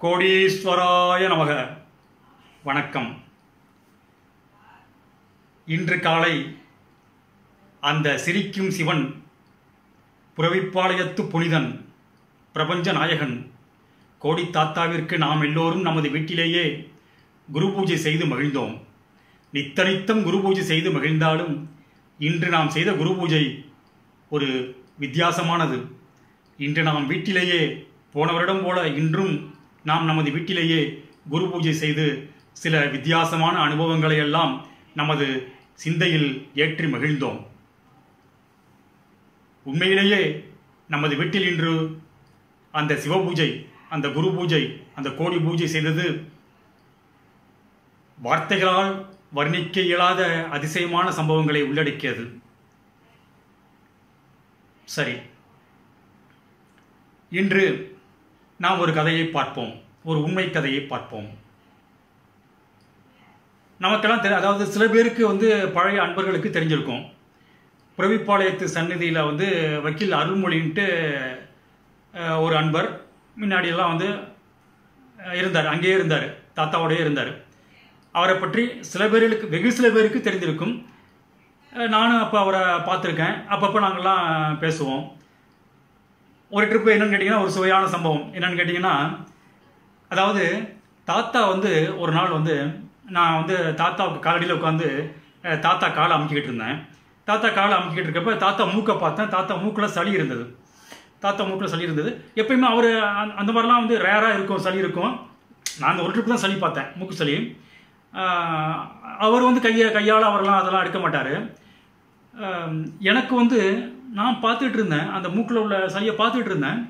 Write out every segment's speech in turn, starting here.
கோடீஸ்வராய நமக. வணக்கம். இன்று காலை அந்த சிரிக்கும் சிவன் புறவிப்பாளையத்து புனிதன் பிரபஞ்ச நாயகன் கோடி தாத்தாவிற்கு நாம் எல்லோரும் நமது வீட்டிலேயே குரு பூஜை செய்து மகிழ்ந்தோம். நித்தனித்தம் குரு பூஜை செய்து மகிழ்ந்தாலும் இன்று நாம் செய்த குரு பூஜை ஒரு வித்தியாசமானது. இன்று நாம் வீட்டிலேயே போன வருடம் போல இன்றும் நாம் நமது வீட்டிலேயே குரு பூஜை செய்து சில வித்தியாசமான அனுபவங்களை எல்லாம் நமது சிந்தையில் ஏற்றி மகிழ்ந்தோம். உண்மையிலேயே நமது வீட்டில் இன்று அந்த சிவ பூஜை அந்த குரு பூஜை அந்த கோடி பூஜை செய்தது வார்த்தைகளால் வர்ணிக்க இயலாத அதிசயமான சம்பவங்களை உள்ளடக்கியது. சரி இன்று நாம் ஒரு கதையை பார்ப்போம். ஒரு உண்மை கதையை பார்ப்போம். நமக்கெல்லாம் தெரிய அதாவது சில பேருக்கு வந்து பழைய அன்பர்களுக்கு தெரிஞ்சிருக்கும். புறவிப்பாளையத்து சந்நிதியில் வந்து வக்கீல் அருள்மொழின்ட்டு ஒரு அன்பர் முன்னாடியெல்லாம் வந்து இருந்தார். அங்கேயே இருந்தார். தாத்தாவோடய இருந்தார். அவரை பற்றி சில பேர்களுக்கு வெகு சில பேருக்கு தெரிஞ்சிருக்கும். நானும் அப்போ அவரை பார்த்துருக்கேன். அப்பப்போ நாங்கள்லாம் பேசுவோம். ஒரு ட்ரிப்பு என்னென்னு கேட்டிங்கன்னா ஒரு சுவையான சம்பவம். என்னென்னு கேட்டிங்கன்னா அதாவது தாத்தா வந்து ஒரு நாள் வந்து நான் வந்து தாத்தாவுக்கு காலடியில் உட்காந்து தாத்தா காலை அமுக்கிக்கிட்டு இருந்தேன். தாத்தா காலை அமுக்கிக்கிட்டு இருக்கப்ப தாத்தா மூக்கை பார்த்தேன். தாத்தா மூக்கில் சளி இருந்தது. தாத்தா மூக்கில் சளி இருந்தது. எப்பயுமே அவர் அந்த மாதிரிலாம் வந்து ரேராக இருக்கும் சளி இருக்கும். நான் அந்த ஒரு ட்ரிப் தான் சளி பார்த்தேன் மூக்கு சளி. அவர் வந்து கையை கையால் அவரெல்லாம் அதெல்லாம் எடுக்க மாட்டார். எனக்கு வந்து நான் பார்த்துட்டு இருந்தேன். அந்த மூக்கில் உள்ள சளியை பார்த்துட்டு இருந்தேன்.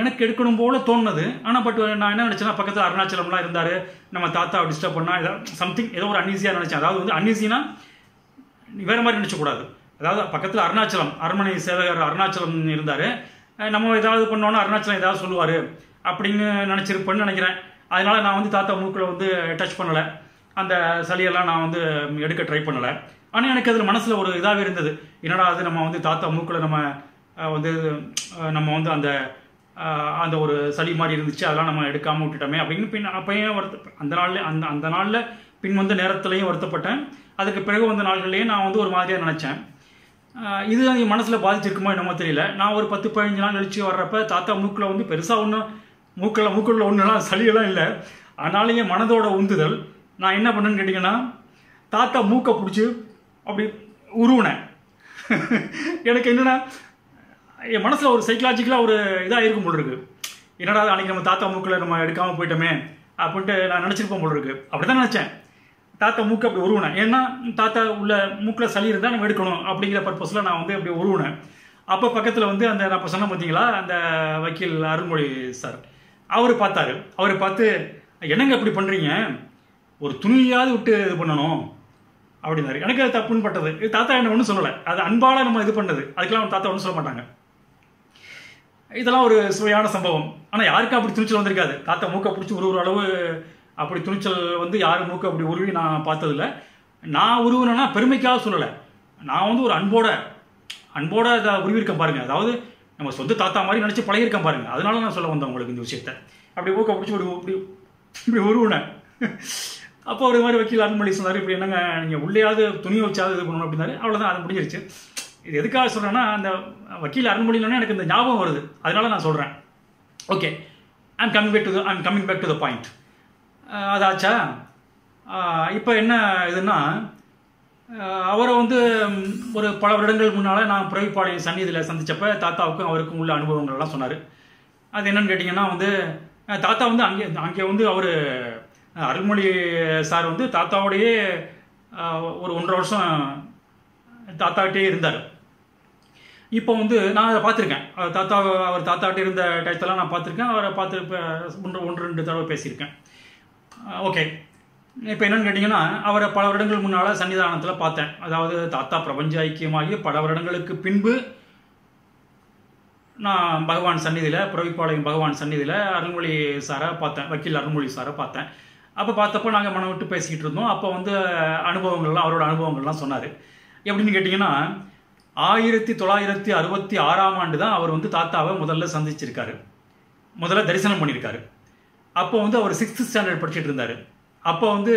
எனக்கு எடுக்கணும் போல தோணுது. ஆனால் பட் நான் என்ன நினச்சேன்னா பக்கத்தில் அருணாச்சலம்லாம் இருந்தார். நம்ம தாத்தாவை டிஸ்டர்ப் பண்ணால் ஏதாவது சம்திங் ஏதோ ஒரு அன்ஈஸியாக நினச்சேன். அதாவது வந்து அன்ஈஸினா வேறு மாதிரி நினச்சக்கூடாது. அதாவது பக்கத்தில் அருணாச்சலம் அரண்மனை சேவகர் அருணாச்சலம் இருந்தார். நம்ம ஏதாவது பண்ணோன்னா அருணாச்சலம் ஏதாவது சொல்லுவார் அப்படின்னு நினச்சிருப்பேன்னு நினைக்கிறேன். அதனால் நான் வந்து தாத்தா மூக்கில் வந்து டச் பண்ணலை. அந்த சளியெல்லாம் நான் வந்து எடுக்க ட்ரை பண்ணலை. ஆனால் எனக்கு அதில் மனசில் ஒரு இதாகவே இருந்தது. என்னடா அது நம்ம வந்து தாத்தா மூக்கில் நம்ம வந்து நம்ம வந்து அந்த அந்த ஒரு சளி மாதிரி இருந்துச்சு அதெல்லாம் நம்ம எடுக்காமல் விட்டுட்டோமே அப்படின்னு பின் அப்பயும் வருத்த அந்த நாளில் அந்த அந்த நாளில் பின் வந்த நேரத்துலையும் வருத்தப்பட்டேன். அதுக்கு பிறகு வந்த நாள்கள்லேயும் நான் வந்து ஒரு மாதிரியாக நினச்சேன். இது என் மனசில் பாதிச்சிருக்குமோ என்னமோ தெரியல. நான் ஒரு பத்து பதினஞ்சு நாள் கழிச்சு வர்றப்ப தாத்தா மூக்கில் வந்து பெருசாக ஒன்றும் மூக்கில் மூக்குள்ள ஒன்றுலாம் சளியெல்லாம் இல்லை. ஆனாலும் என் மனதோட உந்துதல். நான் என்ன பண்ணேன்னு கேட்டிங்கன்னா தாத்தா மூக்கை பிடிச்சி அப்படி உருவினேன். எனக்கு என்னென்னா என் மனசில் ஒரு சைக்கலாஜிக்கலாக ஒரு இதாக இருக்கும் போல் இருக்குது என்னடா அன்றைக்கி நம்ம தாத்தா மூக்கில் நம்ம எடுக்காமல் போயிட்டோமே அப்படின்ட்டு நான் நினச்சிருப்போம் போல் இருக்குது அப்படி தான் நினச்சேன். தாத்தா மூக்கு அப்படி உருவினேன். ஏன்னா தாத்தா உள்ள மூக்கில் சளி இருந்தால் நம்ம எடுக்கணும் அப்படிங்கிற பர்பஸில் நான் வந்து அப்படி உருவினேன். அப்போ பக்கத்தில் வந்து அந்த நான் இப்போ சொன்ன பார்த்தீங்களா அந்த வக்கீல் அருண்மொழி சார். அவர் பார்த்தாரு. அவர் பார்த்து என்னங்க இப்படி பண்ணுறீங்க ஒரு துணியாவது விட்டு இது பண்ணணும். அப்படின்னாரு. எனக்கு அது தப்புன்னு பட்டது. இது தாத்தா என்ன ஒன்றும் சொல்லலை. அது அன்பால் நம்ம இது பண்ணது அதுக்கெல்லாம் தாத்தா ஒன்றும் சொல்ல மாட்டாங்க. இதெல்லாம் ஒரு சுவையான சம்பவம். ஆனால் யாருக்கும் அப்படி துணிச்சல் வந்திருக்காது. தாத்தா மூக்கை பிடிச்சி உருவுற அளவு அப்படி துணிச்சல் வந்து யாரும் மூக்கை அப்படி உருவி நான் பார்த்ததில்ல. நான் உருவினேன்னா பெருமைக்காக சொல்லலை. நான் வந்து ஒரு அன்போட அன்போட அதை உருவிருக்கேன் பாருங்கள் அதாவது நம்ம சொந்த தாத்தா மாதிரி நினச்சி பழகிருக்கேன் பாருங்கள் அதனால நான் சொல்ல வந்தேன் உங்களுக்கு இந்த விஷயத்த. அப்படி மூக்கை பிடிச்சி ஒரு இப்படி இப்படி உருவினேன். அப்போ ஒரு மாதிரி வக்கீல் அருண்மொழி சொன்னார் இப்படி என்னங்க நீங்கள் உள்ளேயாவது துணியை வச்சாவது இது பண்ணணும் அப்படின்னாரு. அவ்வளோதான் அது முடிஞ்சிருச்சு. இது எதுக்காக சொல்கிறேன்னா அந்த வக்கீல் அருண்மொழியிலனே எனக்கு இந்த ஞாபகம் வருது. அதனால நான் சொல்கிறேன் okay I'm coming back to I'm coming back to the point அதாச்சா? இப்போ என்ன இதுன்னா அவரை வந்து ஒரு பல வருடங்கள் முன்னால் நான் புறவிப்பாளையம் சந்நிதியில் சந்தித்தப்ப தாத்தாவுக்கும் அவருக்கும் உள்ள அனுபவங்கள்லாம் சொன்னார். அது என்னன்னு கேட்டிங்கன்னா வந்து தாத்தா வந்து அங்கே அங்கே வந்து அவர் அருள்மொழி சார் வந்து தாத்தாவோடையே ஒரு ஒன்றரை வருஷம் தாத்தாகிட்டே இருந்தார். இப்போ வந்து நான் அதை பார்த்துருக்கேன். அவர் தாத்தா அவர் தாத்தாட்ட இருந்த டயத்தெல்லாம் நான் பார்த்துருக்கேன். அவரை பார்த்து இப்போ ஒன்று ஒன்று ரெண்டு தடவை பேசியிருக்கேன். ஓகே இப்போ என்னன்னு கேட்டிங்கன்னா அவரை பல வருடங்கள் முன்னால் சன்னிதானத்தில் பார்த்தேன். அதாவது தாத்தா பிரபஞ்ச ஐக்கியமாகி பல வருடங்களுக்கு பின்பு நான் பகவான் சந்நிதியில் புறவிப்பாளையம் பகவான் சந்நிதியில் அருள்மொழி சாரை பார்த்தேன். வக்கீல் அருள்மொழி சாரை பார்த்தேன். அப்போ பார்த்தப்போ நாங்கள் மனம் விட்டு பேசிக்கிட்டு இருந்தோம். அப்போ வந்து அனுபவங்கள்லாம் அவரோட அனுபவங்கள்லாம் சொன்னார். எப்படின்னு கேட்டிங்கன்னா ஆயிரத்தி தொள்ளாயிரத்தி அறுபத்தி ஆறாம் ஆண்டு தான் அவர் வந்து தாத்தாவை முதல்ல சந்திச்சிருக்காரு. முதல்ல தரிசனம் பண்ணியிருக்காரு. அப்போ வந்து அவர் சிக்ஸ்த் ஸ்டாண்டர்ட் படிச்சுட்டு இருந்தார். அப்போ வந்து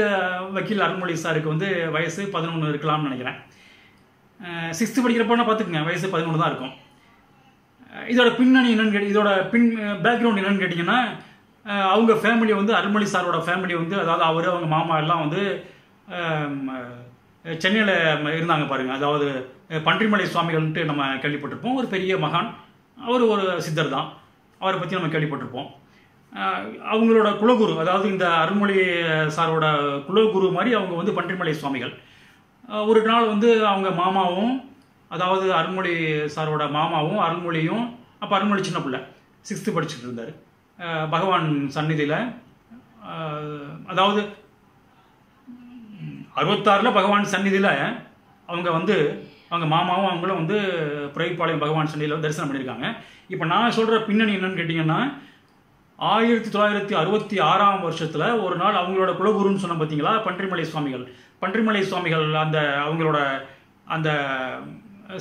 வக்கீல் அருண்மொழி சாருக்கு வந்து வயசு பதினொன்று இருக்கலாம்னு நினைக்கிறேன். சிக்ஸ்த்து படிக்கிறப்போனா பார்த்துக்குங்க வயசு பதினொன்று தான் இருக்கும். இதோட பின்னணி என்னன்னு கேட்டு இதோட பின் பேக்ரவுண்ட் என்னன்னு கேட்டிங்கன்னா அவங்க ஃபேமிலி வந்து அருள்மொழி சாரோட ஃபேமிலி வந்து அதாவது அவர் அவங்க மாமா எல்லாம் வந்து சென்னையில் இருந்தாங்க பாருங்கள் அதாவது பன்றிமலை சுவாமிகள்ன்ட்டு நம்ம கேள்விப்பட்டிருப்போம். ஒரு பெரிய மகான். அவர் ஒரு சித்தர் தான். அவரை பற்றி நம்ம கேள்விப்பட்டிருப்போம். அவங்களோட குலகுரு அதாவது இந்த அருள்மொழி சாரோட குலகுரு மாதிரி அவங்க வந்து பன்றிமலை சுவாமிகள். ஒரு நாள் வந்து அவங்க மாமாவும் அதாவது அருள்மொழி சாரோட மாமாவும் அருள்மொழியும் அப்போ அருள்மொழி சின்ன பிள்ளை சிக்ஸ்த்து படிச்சுட்டு இருந்தார். பகவான் சந்நிதியில் அதாவது அறுபத்தாறில் பகவான் சந்நிதியில் அவங்க வந்து அவங்க மாமாவும் அவங்களும் வந்து புரைப்பாளையம் பகவான் சண்டையில் தரிசனம் பண்ணியிருக்காங்க. இப்போ நான் சொல்கிற பின்னணி என்னன்னு கேட்டிங்கன்னா ஆயிரத்தி தொள்ளாயிரத்தி அறுபத்தி ஆறாம் வருஷத்தில் ஒரு நாள் அவங்களோட குலகுருன்னு சொன்ன பார்த்தீங்களா பன்றிமலை சுவாமிகள். பன்றிமலை சுவாமிகள் அந்த அவங்களோட அந்த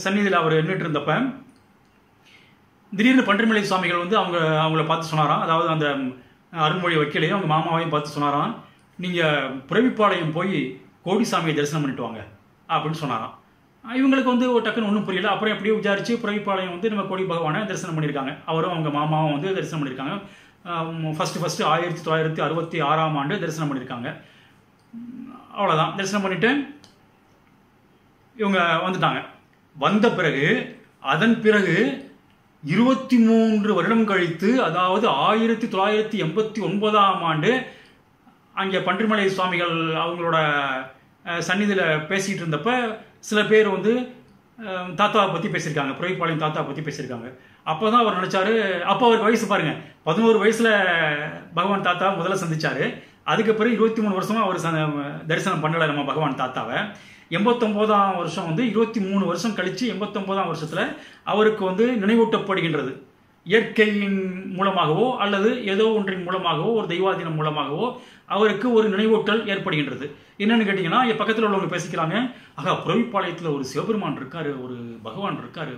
சந்நிதியில் அவர் நின்றுட்டு இருந்தப்ப திடீர்னு பன்றிமலை சுவாமிகள் வந்து அவங்க அவங்கள பார்த்து சொன்னாராம். அதாவது அந்த அருண்மொழி வக்கீலையும் அவங்க மாமாவையும் பார்த்து சொன்னாராம். நீங்கள் புறவிப்பாளையம் போய் கோடிசாமியை தரிசனம் பண்ணிட்டு வாங்க அப்படின்னு சொன்னாராம். இவங்களுக்கு வந்து ஒரு டக்குன்னு ஒன்றும் புரியல. அப்புறம் எப்படியோ விசாரிச்சு புறவிப்பாளையம் வந்து நம்ம கோடி பகவானை தரிசனம் பண்ணியிருக்காங்க. அவரும் அவங்க மாமாவும் வந்து தரிசனம் பண்ணியிருக்காங்க. ஃபஸ்ட்டு ஃபஸ்ட்டு ஆயிரத்தி தொள்ளாயிரத்தி அறுபத்தி ஆறாம் ஆண்டு தரிசனம் பண்ணியிருக்காங்க. அவ்வளோதான் தரிசனம் பண்ணிட்டு இவங்க வந்துட்டாங்க. வந்த பிறகு அதன் பிறகு இருபத்தி மூன்று வருடம் கழித்து அதாவது ஆயிரத்தி தொள்ளாயிரத்தி எண்பத்தி ஒன்பதாம் ஆண்டு அங்கே பன்றிமலை சுவாமிகள் அவங்களோட சந்நிதியில் பேசிகிட்டு இருந்தப்போ சில பேர் வந்து தாத்தாவை பற்றி பேசியிருக்காங்க புறவிப்பாளையம் தாத்தா பற்றி பேசியிருக்காங்க. அப்போ தான் அவர் நினச்சாரு அப்போ அவருக்கு வயசு பாருங்க பதினோரு வயசில் பகவான் தாத்தா முதல்ல சந்தித்தார் அதுக்கு பிறகு இருபத்தி மூணு வருஷமாக அவர் ச- தரிசனம் பண்ணலை நம்ம பகவான் தாத்தாவை. எண்பத்தொம்போதாம் வருஷம் வந்து இருபத்தி மூணு வருஷம் கழித்து எண்பத்தொம்போதாம் வருஷத்தில் அவருக்கு வந்து நினைவூட்டப்படுகின்றது. இயற்கையின் மூலமாகவோ அல்லது ஏதோ ஒன்றின் மூலமாகவோ ஒரு தெய்வாதீனம் மூலமாகவோ அவருக்கு ஒரு நினைவூட்டல் ஏற்படுகின்றது. என்னன்னு கேட்டிங்கன்னா பக்கத்தில் உள்ளவங்க பேசிக்கிறாங்க ஆகா புறவிப்பாளையத்தில் ஒரு சிவபெருமான் இருக்காரு ஒரு பகவான் இருக்காரு.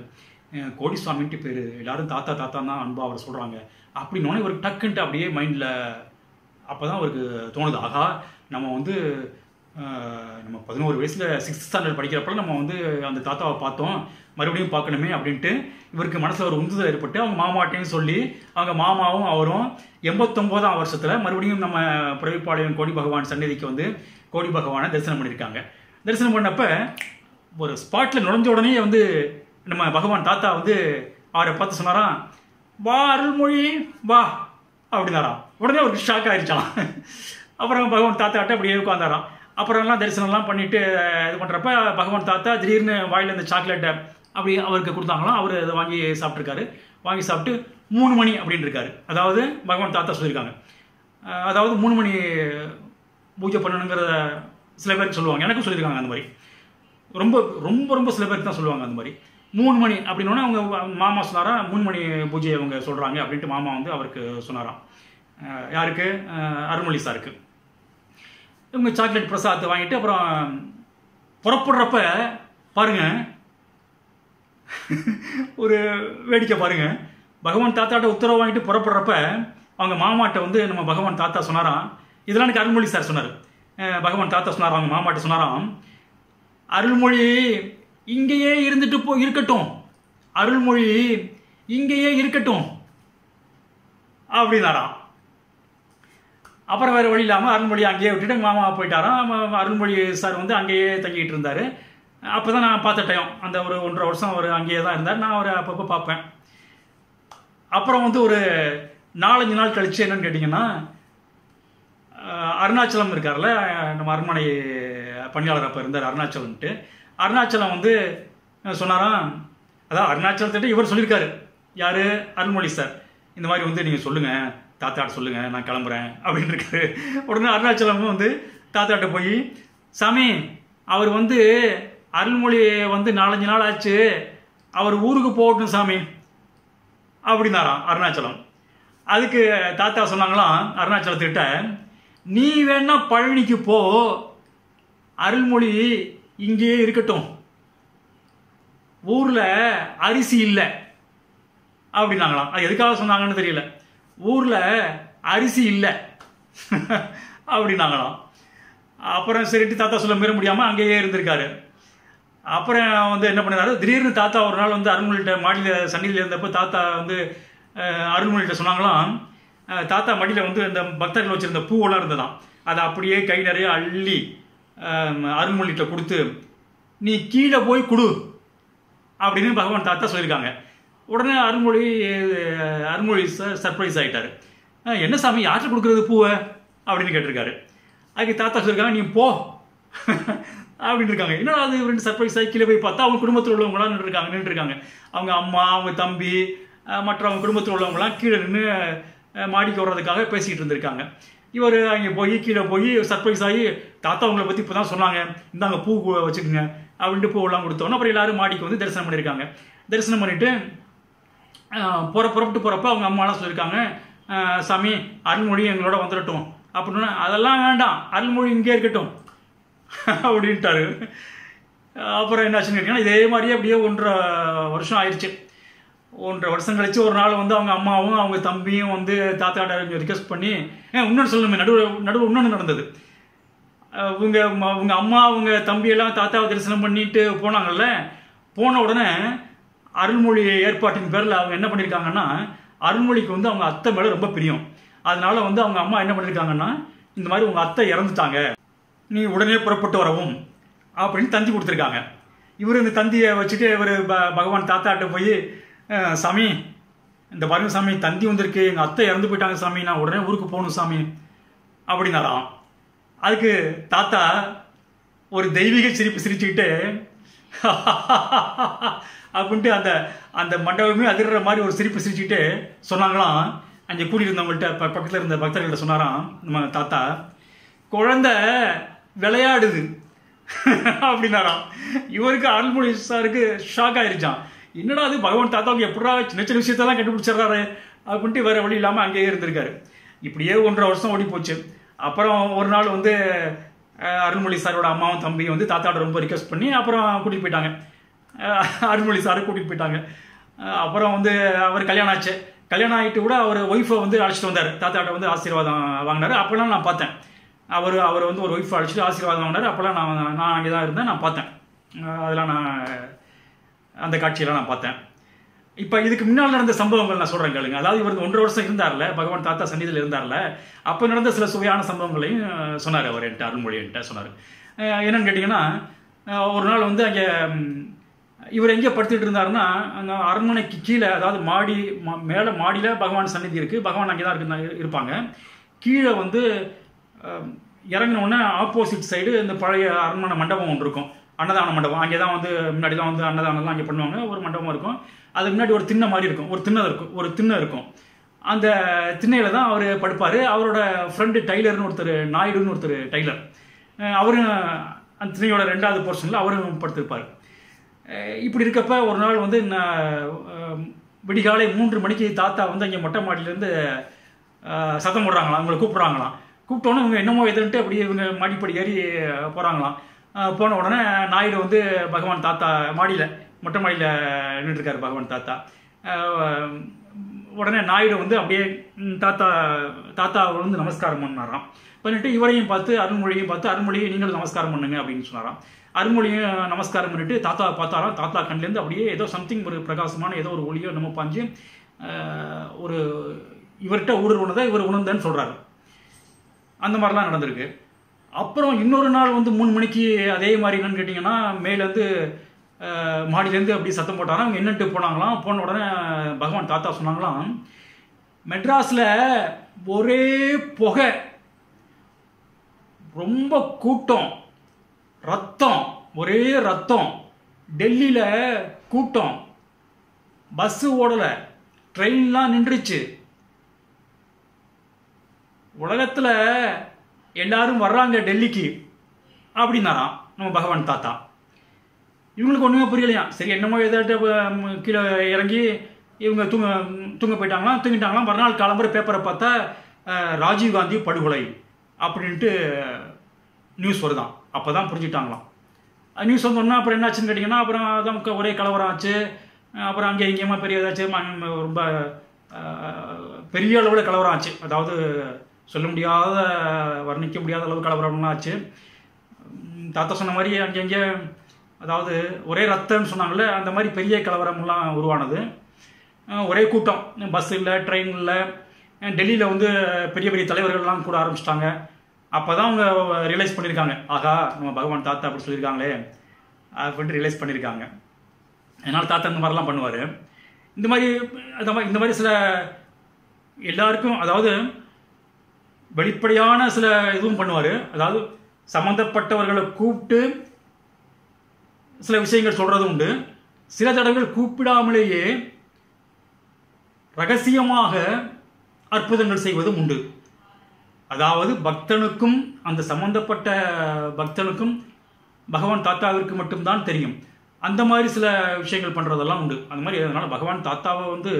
கோடிசாமின்ட்டு கோடிசுவாமின்ட்டு பேர். எல்லாரும் தாத்தா தாத்தா தான் அன்பா அவர் சொல்கிறாங்க அப்படின்னோடனே இவருக்கு டக்குன்ட்டு அப்படியே மைண்டில் அப்போ தான் அவருக்கு தோணுது. ஆகா நம்ம வந்து நம்ம பதினோரு வயசில் சிக்ஸ்த் ஸ்டாண்டர்ட் படிக்கிறப்ப நம்ம வந்து அந்த தாத்தாவை பார்த்தோம். மறுபடியும் பார்க்கணுமே அப்படின்ட்டு இவருக்கு மனசில் ஒரு உந்துதல் ஏற்பட்டு அவங்க மாமாட்டையும் சொல்லி அவங்க மாமாவும் அவரும் எண்பத்தொம்போதாம் வருஷத்தில் மறுபடியும் நம்ம பிரவிப்பாளையம் கோடி பகவான் சந்நிதிக்கு வந்து கோடி பகவானை தரிசனம் பண்ணியிருக்காங்க. தரிசனம் பண்ணப்ப ஒரு ஸ்பாட்டில் நுழைஞ்ச உடனே வந்து நம்ம பகவான் தாத்தா வந்து அவரை பார்த்து சொன்னாராம் வா அருள்மொழி வா அப்படின்னாராம். உடனே அவருக்கு ஷாக் ஆயிடுச்சாம். அப்புறம் பகவான் தாத்தாட்ட அப்படியே உட்காந்தாராம் அப்புறம் எல்லாம் தரிசனம்லாம் பண்ணிட்டு இது பண்ணுறப்ப பகவான் தாத்தா திடீர்னு வாயில் இந்த சாக்லேட்டை அப்படி அவருக்கு கொடுத்தாங்களாம். அவர் அதை வாங்கி சாப்பிட்ருக்காரு வாங்கி சாப்பிட்டு மூணு மணி அப்படின்னு இருக்காரு. அதாவது பகவான் தாத்தா சொல்லியிருக்காங்க. அதாவது மூணு மணி பூஜை பண்ணணுங்கிறத சில பேருக்கு சொல்லுவாங்க. எனக்கும் சொல்லியிருக்காங்க அந்த மாதிரி. ரொம்ப ரொம்ப ரொம்ப சில பேருக்கு தான் சொல்லுவாங்க அந்த மாதிரி. மூணு மணி அப்படின்னோடனே அவங்க மாமா சொன்னாரா மூணு மணி பூஜையை அவங்க சொல்கிறாங்க அப்படின்ட்டு மாமா வந்து அவருக்கு சொன்னாராம். யாருக்கு? அருள்மொழி சாருக்கு. இவங்க சாக்லேட் பிரசாத் வாங்கிட்டு அப்புறம் புறப்படுறப்ப பாருங்க. ஒரு வேடிக்கை பாருங்க. பகவான் தாத்தாட்ட உத்தரவு வாங்கிட்டு புறப்படுறப்ப அவங்க மாமாட்ட வந்து நம்ம பகவான் தாத்தா சொன்னாராம். இதெல்லாம் எனக்கு அருள்மொழி சார் சொன்னார். பகவான் தாத்தா சொன்னார்? அவங்க மாமாட்ட சொன்னாராம். அருள்மொழி இங்கேயே இருந்துட்டு போ இருக்கட்டும். அருள்மொழி இங்கேயே இருக்கட்டும். அப்படின்னாராம். அப்புறம் வேறு வழி இல்லாமல் அருள்மொழி அங்கேயே விட்டுட்டு எங்கள் மாமா போயிட்டாராம். அருள்மொழி சார் வந்து அங்கேயே தங்கிட்டு இருந்தார். அப்போ தான் நான் பார்த்த டைம் அந்த ஒரு ஒன்றரை வருஷம் அவர் அங்கேயே தான் இருந்தார். நான் அவரை அப்பப்போ பார்ப்பேன். அப்புறம் வந்து ஒரு நாலஞ்சு நாள் கழிச்சு என்னன்னு கேட்டிங்கன்னா அருணாச்சலம் இருக்கார்ல நம்ம அரண்மனை பணியாளர் அப்போ இருந்தார் அருணாச்சலம்ட்டு அருணாச்சலம் வந்து சொன்னாராம் அதான் அருணாச்சலத்திட்ட இவர் சொல்லியிருக்காரு. யார்? அருள்மொழி சார் இந்த மாதிரி வந்து நீங்கள் சொல்லுங்கள் தாத்தாட்ட சொல்லுங்கள் நான் கிளம்புறேன் அப்படின்னு இருக்காரு உடனே அருணாச்சலமும் வந்து தாத்தாட்ட போய் சாமி அவர் வந்து அருள்மொழி வந்து நாலஞ்சு நாள் ஆச்சு அவர் ஊருக்கு போகட்டும் சாமி அப்படின்னாராம் அருணாச்சலம். அதுக்கு தாத்தா சொன்னாங்களாம் அருணாச்சலத்திட்ட நீ வேணா பழனிக்கு போ அருள்மொழி இங்கேயே இருக்கட்டும். ஊரில் அரிசி இல்லை அப்படின்னாங்களாம். அது எதுக்காக சொன்னாங்கன்னு தெரியல. ஊரில் அரிசி இல்லை. அப்படின்னாங்களாம். அப்புறம் சரிட்டு தாத்தா சொல்ல மீற முடியாமல் அங்கேயே இருந்திருக்காரு. அப்புறம் வந்து என்ன பண்ணாரு? திடீர்னு தாத்தா ஒரு நாள் வந்து அருள்மொழிகிட்ட மாடியில் சன்னியில் இருந்தப்போ தாத்தா வந்து அஹ், அருள்மொழிகிட்ட சொன்னாங்களாம். தாத்தா மடியில் வந்து இந்த பக்தர்கள் வச்சிருந்த பூவெல்லாம் இருந்ததாம். அதை அப்படியே கை நிறைய அள்ளி அஹ், அருள்மொழிகிட்ட கொடுத்து நீ கீழே போய் கொடு அப்படின்னு பகவான் தாத்தா சொல்லியிருக்காங்க. உடனே அருள்மொழி அருள்மொழி சார் சர்ப்ரைஸ் ஆகிட்டார் என்ன சாமி யார்கிட்ட கொடுக்குறது பூவை? அப்படின்னு கேட்டிருக்காரு. அதுக்கு தாத்தா சொல்லியிருக்காங்க நீ போ. அப்படின்னு இருக்காங்க. என்னடா அது ரெண்டு சர்ப்ரைஸ் ஆகி கீழே போய் பார்த்தா அவங்க குடும்பத்தில் உள்ளவங்களாம் நின்றுருக்காங்க நின்றுருக்காங்க. அவங்க அம்மா அவங்க தம்பி மற்ற அவங்க குடும்பத்தில் உள்ளவங்களாம் கீழே நின்று மாடிக்கு வர்றதுக்காக பேசிக்கிட்டு இருந்திருக்காங்க. இவர் அங்கே போய் கீழே போய் சர்ப்ரைஸ் ஆகி தாத்தா அவங்கள பற்றி இப்போ தான் சொன்னாங்க. இந்தாங்க பூ வச்சுக்கோங்க. அப்படின்ட்டு பூவெல்லாம் கொடுத்தோன்னே அப்புறம் எல்லாரும் மாடிக்கு வந்து தரிசனம் பண்ணியிருக்காங்க. தரிசனம் பண்ணிவிட்டு போகிற புறப்பட்டு போகிறப்ப அவங்க அம்மாலாம் சொல்லியிருக்காங்க சாமி அருள்மொழி எங்களோட வந்துடட்டும் அப்படின்னு அதெல்லாம் வேண்டாம் அருள்மொழி இங்கே இருக்கட்டும். அப்படின்ட்டாரு. அப்புறம் என்னாச்சுன்னு கேட்டிங்கன்னா இதே மாதிரியே அப்படியே ஒன்றரை வருஷம் ஆயிடுச்சு ஒன்றரை வருஷம் கழிச்சு ஒரு நாள் வந்து அவங்க அம்மாவும் அவங்க தம்பியும் வந்து தாத்தாட்ட ரிக்வெஸ்ட் பண்ணி இன்னொன்று சொல்லணுமே நடுவில் நடுவு இன்னொன்று நடந்தது. இவங்க உங்கள் அம்மா அவங்க தம்பியெல்லாம் தாத்தாவை தரிசனம் பண்ணிட்டு போனாங்கல்ல போன உடனே அருள்மொழி ஏற்பாட்டின் பேரில் அவங்க என்ன பண்ணியிருக்காங்கன்னா அருள்மொழிக்கு வந்து அவங்க அத்தை மேலே ரொம்ப பிரியம். அதனால வந்து அவங்க அம்மா என்ன பண்ணியிருக்காங்கன்னா இந்த மாதிரி உங்கள் அத்தை இறந்துட்டாங்க நீ உடனே புறப்பட்டு வரவும் அப்படின்னு தந்தி கொடுத்துருக்காங்க. இவர் இந்த தந்தியை வச்சுட்டு இவர் பகவான் தாத்தாட்ட போய் சாமி இந்த பாருங்க சாமி தந்தி வந்திருக்கு எங்கள் அத்தை இறந்து போயிட்டாங்க சாமி நான் உடனே ஊருக்கு போகணும் சாமி அப்படின்னாராம். அதுக்கு தாத்தா ஒரு தெய்வீக சிரிப்பு சிரிச்சுக்கிட்டு அப்படின்ட்டு அந்த அந்த மண்டபமே அதிர்ற மாதிரி ஒரு சிரிப்பு சிரிச்சுக்கிட்டு சொன்னாங்களாம். அங்கே கூடியிருந்தவங்கள்ட்ட ப பக்கத்தில் இருந்த பக்தர்கள்ட்ட சொன்னாராம் நம்ம தாத்தா. குழந்தை விளையாடுது. அப்படின்னாராம். இவருக்கு அருள்மொழி சாருக்கு ஷாக் ஆயிருச்சான் என்னடா அது பகவான் தாத்தாவுக்கு எப்படா சின்ன சின்ன விஷயத்தெல்லாம் கண்டுபிடிச்சிடுறாரு? அப்படின்ட்டு வேற வழி இல்லாமல் அங்கேயே இருந்திருக்காரு. இப்படியே ஒன்றரை வருஷம் ஓடி போச்சு. அப்புறம் ஒரு நாள் வந்து அருள்மொழி சாரோட அம்மாவும் தம்பியும் வந்து தாத்தாவோட ரொம்ப ரிக்வெஸ்ட் பண்ணி அப்புறம் கூட்டிகிட்டு போயிட்டாங்க. அருள்மொழி சாரை கூட்டிகிட்டு போயிட்டாங்க. அப்புறம் வந்து அவர் கல்யாணம் ஆச்சு. கல்யாணம் ஆகிட்டு கூட அவர் ஒய்ஃபை வந்து அழைச்சிட்டு வந்தார். தாத்தாட்ட வந்து ஆசீர்வாதம் வாங்கினாரு. அப்போல்லாம் நான் பார்த்தேன். அவர் அவர் வந்து ஒரு ஒய்ஃப் அழைச்சிட்டு ஆசீர்வாதம் வாங்கினார். அப்போல்லாம் நான் நான் அங்கே தான் இருந்தேன். நான் பார்த்தேன். அதெல்லாம் நான் அந்த காட்சியெல்லாம் நான் பார்த்தேன். இப்போ இதுக்கு முன்னால் நடந்த சம்பவங்கள் நான் சொல்கிறேன் கேளுங்க. அதாவது இவர் ஒன்றரை வருஷம் இருந்தார்ல பகவான் தாத்தா சன்னிதியில் இருந்தார்ல அப்போ நடந்த சில சுவையான சம்பவங்களையும் சொன்னார் அவர் என்கிட்ட அருள்மொழி என்கிட்ட சொன்னார். என்னன்னு கேட்டிங்கன்னா ஒரு நாள் வந்து அங்கே இவர் எங்கே படுத்துட்டு இருந்தாருன்னா அங்கே அரண்மனைக்கு கீழே அதாவது மாடி மா- மேலே மாடியில் பகவான் சந்நிதி இருக்குது பகவான் அங்கே தான் இருக்கு இருப்பாங்க. கீழே வந்து இறங்கினோடனே ஆப்போசிட் சைடு இந்த பழைய அரண்மனை மண்டபம் ஒன்று இருக்கும். அன்னதான மண்டபம். அங்கே தான் வந்து முன்னாடி தான் வந்து அன்னதானம்லாம் அங்கே பண்ணுவாங்க. ஒரு மண்டபம் இருக்கும். அதுக்கு முன்னாடி ஒரு திண்ணை மாதிரி இருக்கும். ஒரு திண்ணை இருக்கும். ஒரு திண்ணை இருக்கும். அந்த திண்ணையில் தான் அவர் படுப்பார். அவரோட ஃப்ரெண்டு டைலர்னு ஒருத்தர் நாயுடுன்னு ஒருத்தர் டைலர் அவரும் அந்த திண்ணையோட ரெண்டாவது போர்ஷனில் அவரும் படுத்திருப்பார். இப்படி இருக்கப்ப ஒரு நாள் வந்து நான், விடிகாலை மூன்று மணிக்கு தாத்தா வந்து அங்கே மொட்டை மாடியிலேருந்து சத்தம் போடுறாங்களாம். அவங்களை கூப்பிட்றாங்களாம். கூப்பிட்டோன்னே இவங்க என்னமோ எதுன்ட்டு அப்படியே இவங்க மாடிப்படி ஏறி போகிறாங்களாம் போன உடனே நாயுடு வந்து பகவான் தாத்தா மாடியில் மொட்டை மாடியில் நின்றுருக்காரு பகவான் தாத்தா. உடனே நாயுடு வந்து அப்படியே தாத்தா தாத்தா வந்து நமஸ்காரம் பண்ணாராம் பண்ணிட்டு இவரையும் பார்த்து அருண்மொழியையும் பார்த்து அருண்மொழியை நீங்களும் நமஸ்காரம் பண்ணுங்க அப்படின்னு சொன்னாராம். அருண்மொழியும் நமஸ்காரம் பண்ணிட்டு தாத்தா பார்த்தாராம். தாத்தா கண்லேருந்து அப்படியே ஏதோ சம்திங் ஒரு பிரகாசமான ஏதோ ஒரு ஒளியோ நம்ம பாஞ்சு ஒரு இவர்கிட்ட ஊடுருவனதை இவர் உணர்ந்தேன்னு சொல்கிறாரு அந்த மாதிரிலாம் நடந்திருக்கு. அப்புறம் இன்னொரு நாள் வந்து மூணு மணிக்கு அதே மாதிரி என்னன்னு கேட்டிங்கன்னா மேலேருந்து மாடியிலேருந்து அப்படி சத்தம் போட்டாராம். அவங்க என்னட்டு போனாங்களாம். போன உடனே பகவான் தாத்தா சொன்னாங்களாம் மெட்ராஸில் ஒரே புகை. ரொம்ப கூட்டம். ரத்தம் ஒரே ரத்தம். டெல்லியில் கூட்டம். பஸ்ஸு ஓடலை. ட்ரெயின்லாம் நின்றுச்சு. உலகத்தில் எல்லாரும் வர்றாங்க டெல்லிக்கு. அப்படின்னாராம் நம்ம பகவான் தாத்தா. இவங்களுக்கு ஒன்றுமே புரியலையா? சரி என்னமோ ஏதாட்டு கீழே இறங்கி இவங்க தூங்க தூங்க போயிட்டாங்களாம் தூங்கிட்டாங்களாம். மறுநாள் காலம்பரை பேப்பரை பார்த்தா ராஜீவ்காந்தி ராஜீவ் காந்தி படுகொலை அப்படின்ட்டு நியூஸ் வருதான். அப்போ தான் புரிஞ்சுட்டாங்களாம் நியூஸ் வந்தோன்னா அப்புறம் என்னாச்சுன்னு கேட்டிங்கன்னா அப்புறம் அதான் ஒரே கலவரம் ஆச்சு அப்புறம் அங்கே இங்கேயுமா பெரிய ஏதாச்சும் ரொம்ப பெரிய அளவில் கலவரம் ஆச்சு அதாவது சொல்ல முடியாத வர்ணிக்க முடியாத அளவு கலவரம்லாம் ஆச்சு தாத்தா சொன்ன மாதிரி அங்கங்கே அதாவது ஒரே ரத்தம்னு சொன்னாங்கல்ல அந்த மாதிரி பெரிய கலவரம்லாம் உருவானது. ஒரே கூட்டம். பஸ் இல்லை ட்ரெயின் இல்லை. டெல்லியில் வந்து பெரிய பெரிய தலைவர்கள்லாம் கூட ஆரம்பிச்சிட்டாங்க. அப்போ தான் அவங்க ரியலைஸ் பண்ணியிருக்காங்க ஆகா நம்ம பகவான் தாத்தா அப்படி சொல்லியிருக்காங்களே அப்படின்ட்டு ரியலைஸ் பண்ணியிருக்காங்க அதனால் தாத்தா இந்த மாதிரிலாம் பண்ணுவார். இந்த மாதிரி அந்த மாதிரி இந்த மாதிரி சில எல்லாருக்கும் அதாவது வெளிப்படையான சில இதுவும் பண்ணுவார். அதாவது சம்மந்தப்பட்டவர்களை கூப்பிட்டு சில விஷயங்கள் சொல்கிறது உண்டு. சில தடவைகள் கூப்பிடாமலேயே ரகசியமாக அற்புதங்கள் செய்வதும் உண்டு. அதாவது பக்தனுக்கும் அந்த சம்பந்தப்பட்ட பக்தனுக்கும் பகவான் தாத்தாவிற்கு மட்டும்தான் தெரியும். அந்த மாதிரி சில விஷயங்கள் பண்ணுறதெல்லாம் உண்டு. அந்த மாதிரி அதனால் பகவான் தாத்தாவை வந்து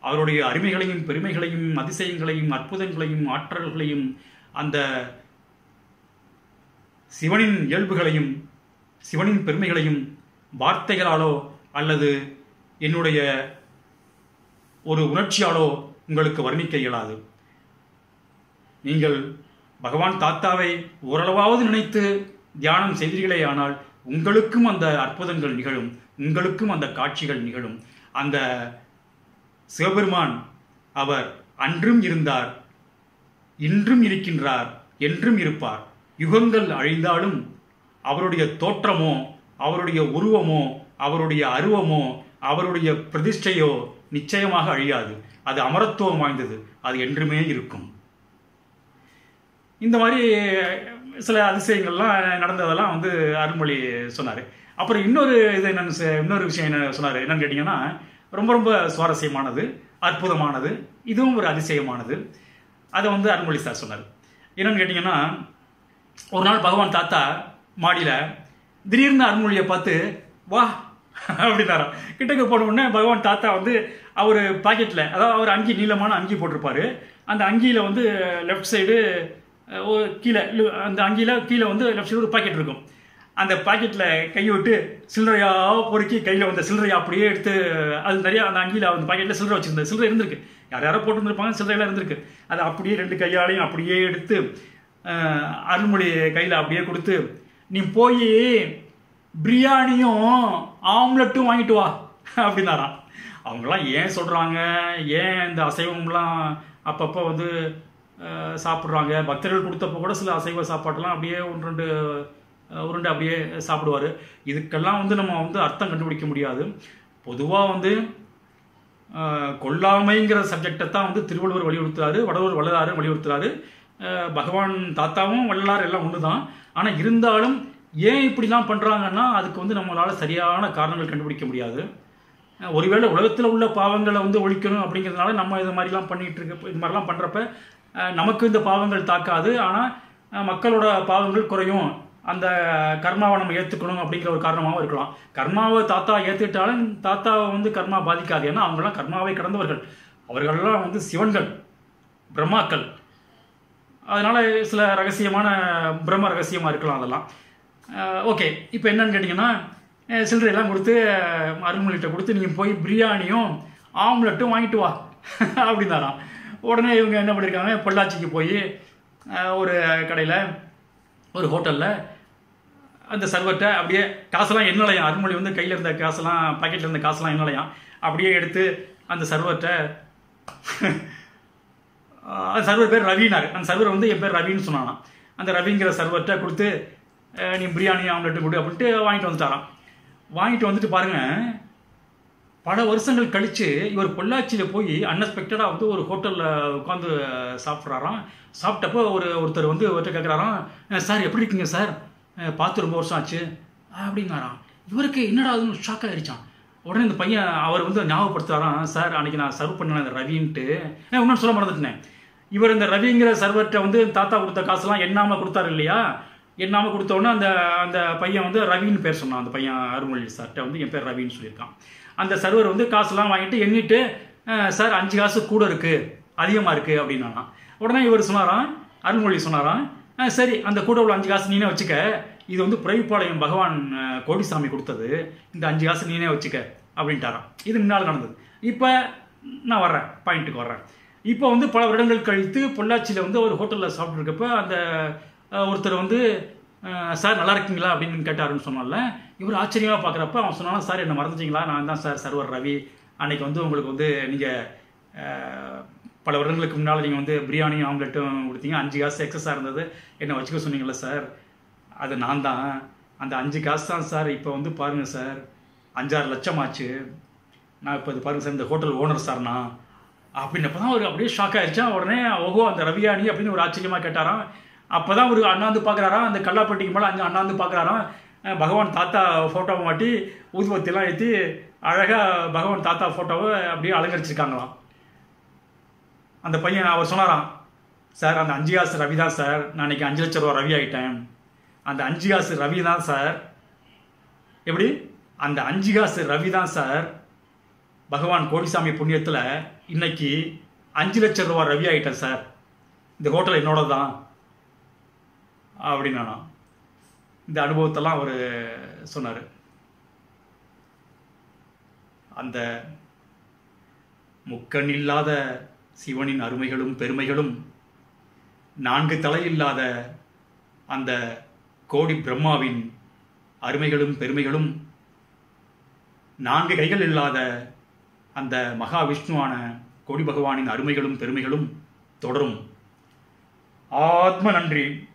அவருடைய அருமைகளையும் பெருமைகளையும் அதிசயங்களையும் அற்புதங்களையும் ஆற்றல்களையும் அந்த சிவனின் இயல்புகளையும் சிவனின் பெருமைகளையும் வார்த்தைகளாலோ அல்லது என்னுடைய ஒரு உணர்ச்சியாலோ உங்களுக்கு வர்ணிக்க இயலாது. நீங்கள் பகவான் தாத்தாவை ஓரளவாவது நினைத்து தியானம் செய்தீர்களே ஆனால் உங்களுக்கும் அந்த அற்புதங்கள் நிகழும் உங்களுக்கும் அந்த காட்சிகள் நிகழும். அந்த சிவபெருமான் அவர் அன்றும் இருந்தார் இன்றும் இருக்கின்றார் என்றும் இருப்பார். யுகங்கள் அழிந்தாலும் அவருடைய தோற்றமோ அவருடைய உருவமோ அவருடைய அருவமோ அவருடைய பிரதிஷ்டையோ நிச்சயமாக அழியாது. அது அமரத்துவம் வாய்ந்தது அது என்றுமே இருக்கும். இந்த மாதிரி சில அதிசயங்கள்லாம் நடந்ததெல்லாம் வந்து அருள்மொழி சொன்னார். அப்புறம் இன்னொரு இது என்னென்னு இன்னொரு விஷயம் என்ன சொன்னார்? என்னன்னு கேட்டிங்கன்னா ரொம்ப ரொம்ப சுவாரஸ்யமானது அற்புதமானது இதுவும் ஒரு அதிசயமானது. அதை வந்து அருள்மொழி சார் சொன்னார். என்னன்னு கேட்டிங்கன்னா ஒரு நாள் பகவான் தாத்தா மாடியில் திடீர்னு அருள்மொழியை பார்த்து வா அப்படின்னாராம். கிட்டக்கு போன உடனே பகவான் தாத்தா வந்து அவர் பாக்கெட்டில் அதாவது அவர் அங்கி நீளமான அங்கி போட்டிருப்பாரு. அந்த அங்கியில் வந்து லெஃப்ட் சைடு கீழே அந்த அங்கியில் கீழே வந்து லெஃப்ட் சைடு ஒரு பாக்கெட் இருக்கும். அந்த பாக்கெட்டில் கையை விட்டு சில்லறையாக பொறுக்கி கையில் வந்த சில்லறையை அப்படியே எடுத்து அது நிறையா அந்த அங்கியில் அந்த பாக்கெட்டில் சில்லறை வச்சிருந்தது. சில்லறை இருந்திருக்கு. யார் யாரோ போட்டுருந்துருப்பாங்க சில்லறையெல்லாம் இருந்திருக்கு. அதை அப்படியே ரெண்டு கையாலையும் அப்படியே எடுத்து அருள்மொழி கையில் அப்படியே கொடுத்து நீ போய் பிரியாணியும் ஆம்லெட்டும் வாங்கிட்டு வா அப்படின்னாராம். அவங்களாம் ஏன் சொல்கிறாங்க ஏன் இந்த அசைவம்லாம் அப்பப்போ வந்து சாப்பிட்றாங்க. பக்தர்கள் கொடுத்தப்போ கூட சில அசைவ சாப்பாட்டெல்லாம் அப்படியே ஒன்று ரெண்டு உருண்டை அப்படியே சாப்பிடுவார். இதுக்கெல்லாம் வந்து நம்ம வந்து அர்த்தம் கண்டுபிடிக்க முடியாது. பொதுவாக வந்து கொல்லாமைங்கிற சப்ஜெக்டை தான் வந்து திருவள்ளுவர் வலியுறுத்துறாரு வடலூர் வள்ளலாறு வலியுறுத்துறாரு. பகவான் தாத்தாவும் வள்ளலார் எல்லாம் ஒன்று தான் ஆனால் இருந்தாலும் ஏன் இப்படிலாம் பண்ணுறாங்கன்னா அதுக்கு வந்து நம்மளால் சரியான காரணங்கள் கண்டுபிடிக்க முடியாது. ஒருவேளை உலகத்தில் உள்ள பாவங்களை வந்து ஒழிக்கணும் அப்படிங்கிறதுனால நம்ம இது மாதிரிலாம் பண்ணிகிட்டு இருக்க இது மாதிரிலாம் பண்ணுறப்ப நமக்கு இந்த பாவங்கள் தாக்காது. ஆனால் மக்களோட பாவங்கள் குறையும். அந்த கர்மாவை நம்ம ஏற்றுக்கணும் அப்படிங்கிற ஒரு காரணமாகவும் இருக்கலாம். கர்மாவை தாத்தா ஏற்றுக்கிட்டாலும் தாத்தாவை வந்து கர்மா பாதிக்காது. ஏன்னா அவங்களாம் கர்மாவை கடந்தவர்கள். அவர்களெல்லாம் வந்து சிவன்கள் பிரம்மாக்கள். அதனால் சில ரகசியமான பிரம்ம ரகசியமாக இருக்கலாம் அதெல்லாம். ஓகே இப்போ என்னன்னு கேட்டிங்கன்னா சில்லறையெல்லாம் கொடுத்து அருள்மொழிகிட்ட கொடுத்து நீங்கள் போய் பிரியாணியும் ஆம்லெட்டும் வாங்கிட்டு வா. அப்படின்னாராம். உடனே இவங்க என்ன பண்ணியிருக்காங்க பொள்ளாச்சிக்கு போய் ஒரு கடையில் ஒரு ஹோட்டலில் அந்த சர்வர்கிட்ட அப்படியே காசெல்லாம் என்னலையாம் அருள்மொழி வந்து கையில் இருந்த காசெல்லாம் பாக்கெட்டில் இருந்த காசெல்லாம் என்னலையாம் அப்படியே எடுத்து அந்த சர்வர்கிட்ட அந்த சர்வர் பேர் ரவினார் அந்த சர்வர் வந்து என் பேர் ரவின்னு சொன்னானாம். அந்த ரவிங்கிற சர்வர்கிட்ட கொடுத்து நீ பிரியாணி ஆம்லெட்டு கொடு அப்படின்ட்டு வாங்கிட்டு வந்துட்டாராம். வாங்கிட்டு வந்துட்டு பாருங்கள் பல வருஷங்கள் கழித்து இவர் பொள்ளாச்சியில் போய் அன்எக்ஸ்பெக்டடாக வந்து ஒரு ஹோட்டலில் உட்காந்து சாப்பிட்றாராம். சாப்பிட்டப்போ ஒரு ஒருத்தர் வந்து ஒருத்தர் கேட்குறாராம் சார் எப்படி இருக்கீங்க சார்? பார்த்து ரொம்ப வருஷம் ஆச்சு. அப்படின்னாராம் இவருக்கு என்னடா அதுன்னு ஷாக் ஆகிடுச்சான் உடனே இந்த பையன் அவர் வந்து ஞாபகப்படுத்துறாராம் சார் அன்னைக்கு நான் சர்வ் பண்ணேன் அந்த ரவின்ட்டு. இன்னொன்று சொல்ல மறந்துட்டேன். இவர் இந்த ரவிங்கிற சர்வர்கிட்ட வந்து தாத்தா கொடுத்த காசுலாம் எண்ணாமல் கொடுத்தாரு இல்லையா? எண்ணாமல் கொடுத்த அந்த அந்த பையன் வந்து ரவின்னு பேர் சொன்னான் அந்த பையன் அருள்மொழி சார்கிட்ட வந்து என் பேர் ரவின்னு சொல்லியிருக்கான். அந்த சர்வர் வந்து காசுலாம் வாங்கிட்டு எண்ணிட்டு சார் அஞ்சு காசு கூட இருக்கு. அதிகமாக இருக்கு அப்படின்னானா. உடனே இவர் சொன்னாராம் அருள்மொழி சொன்னாராம் சரி அந்த கூட உள்ள அஞ்சு காசு நீனே வச்சுக்க. இது வந்து பிறவிப்பாளையம் பகவான் கோடிசாமி கொடுத்தது. இந்த அஞ்சு காசு நீனே வச்சுக்க அப்படின்ட்டாராம். இது முன்னால் நடந்தது. இப்போ நான் வர்றேன் பாயிண்ட்டுக்கு வர்றேன். இப்போ வந்து பல வருடங்கள் கழித்து பொள்ளாச்சியில் வந்து ஒரு ஹோட்டலில் சாப்பிட்ருக்கப்ப அந்த ஒருத்தர் வந்து சார் நல்லா இருக்கீங்களா? அப்படின்னு கேட்டாருன்னு சொன்னால இவர் ஆச்சரியமாக பார்க்குறப்ப அவன் சொன்னாலும் சார் என்ன மறந்துச்சிங்களா நான் தான் சார் சர்வர் ரவி. அன்னைக்கு வந்து உங்களுக்கு வந்து நீங்கள் பல வருடங்களுக்கு முன்னால் நீங்கள் வந்து பிரியாணி ஆம்லெட்டும் கொடுத்தீங்க. அஞ்சு காசு எக்ஸஸாக இருந்தது. என்ன வச்சுக்க சொன்னீங்களே சார்? அது நான் தான். அந்த அஞ்சு காசு தான் சார் இப்போ வந்து பாருங்கள் சார். அஞ்சாறு லட்சம் ஆச்சு. நான் இப்போ இது பாருங்கள் சார் இந்த ஹோட்டல் ஓனர் சார் நான் அப்படின்னப்ப தான் அவர் அப்படியே ஷாக் ஆயிடுச்சா. உடனே ஓஹோ அந்த ரவியாணி அப்படின்னு ஒரு ஆச்சரியமாக கேட்டாராம். அப்போ தான் ஒரு அண்ணாந்து பார்க்குறாராம் அந்த கல்லாப்பட்டிக்கு மேலே அங்கே அண்ணாந்து பார்க்குறாராம் பகவான் தாத்தா ஃபோட்டோவை மாட்டி ஊதுபத்திலாம் ஏற்றி அழகாக பகவான் தாத்தா ஃபோட்டோவை அப்படியே அலங்கரிச்சிருக்காங்களாம். அந்த பையன் அவர் சொன்னாராம் சார் அந்த அஞ்சு காசு ரவி தான் சார். நான் இன்றைக்கி அஞ்சு லட்ச ரூபா ரவி ஆகிட்டேன் அந்த அஞ்சு காசு ரவி தான் சார். எப்படி? அந்த அஞ்சு காசு ரவி தான் சார். பகவான் கோடிசாமி புண்ணியத்தில் இன்னைக்கு அஞ்சு லட்சம் ரூபா ரவி ஆகிட்டேன் சார். இந்த ஹோட்டல் என்னோட தான் அப்படின்னா இந்த அனுபவத்தெல்லாம் அவர் சொன்னார். அந்த முக்கண் இல்லாத சிவனின் அருமைகளும் பெருமைகளும் நான்கு தலையில்லாத அந்த கோடி பிரம்மாவின் அருமைகளும் பெருமைகளும் நான்கு கைகள் இல்லாத அந்த மகாவிஷ்ணுவான கோடி பகவானின் அருமைகளும் பெருமைகளும் தொடரும். ஆத்ம நன்றி.